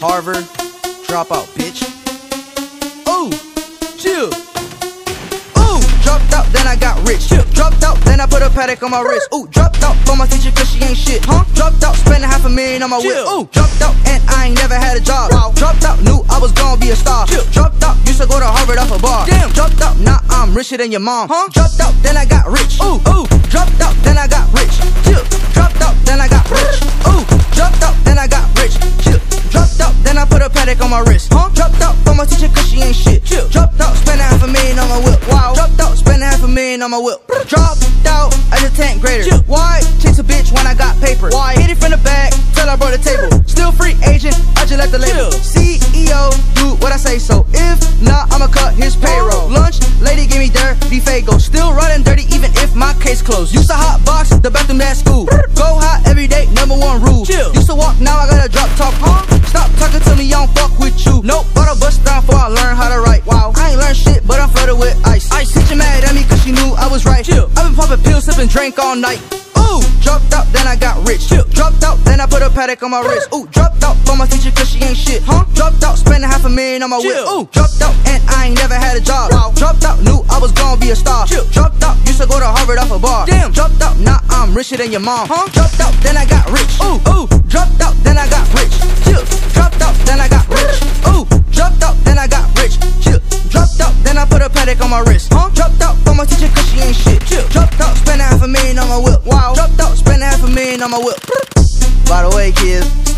Harvard, dropout, bitch. Ooh, chill. Ooh, dropped out, then I got rich. Dropped out, then I put a Patek on my wrist. Ooh, dropped out for my teacher cause she ain't shit. Huh? Dropped out, spending half a million on my whip. Ooh, dropped out, and I ain't never had a job. Dropped out, knew I was gonna be a star. Dropped out, used to go to Harvard off a bar. Damn, dropped out, now I'm richer than your mom. Huh? Dropped out, then I got rich. Ooh, then I put a Patek on my wrist. Huh? Dropped out for my teacher cause she ain't shit. Chill. Dropped out, spending half a million on my whip. Wow. Dropped out, spending half a million on my whip. Dropped out as a tank grader. Chill. Why? Chase a bitch when I got paper. Why? Hit it from the back till I brought the table. Still free agent, I just let the label. CEO, do what I say so. If not, I'ma cut his payroll. Lunch, lady give me dirty fago. Still running dirty even if my case closed. Used to hot box the bathroom at school. Go hot every day, number one rule. Chill. You. Nope, but I bust down before I learn how to write. Wow, I ain't learned shit, but I'm flooded with ice. Ice, teacher mad at me cause she knew I was right. Chill. I've been popping pills, sipping drink all night. Ooh, dropped out, then I got rich. Chill. Dropped out, then I put a Patek on my wrist. Ooh, dropped out for my teacher cause she ain't shit. Huh? Dropped out, spending half a million on my whip. Ooh, dropped out, and I ain't never had a job. Wow. Dropped out, knew I was gonna be a star. Chill. Dropped out, used to go to Harvard off a bar. Damn, dropped out, now I'm richer than your mom. Huh? Dropped out, then I got rich. Ooh, ooh, dropped Huh? Dropped out for my teacher cause she ain't shit. Chill. Dropped out, spending half a million on my whip. Wow. Dropped out, spending half a million on my whip. By the way, kids, stay in school.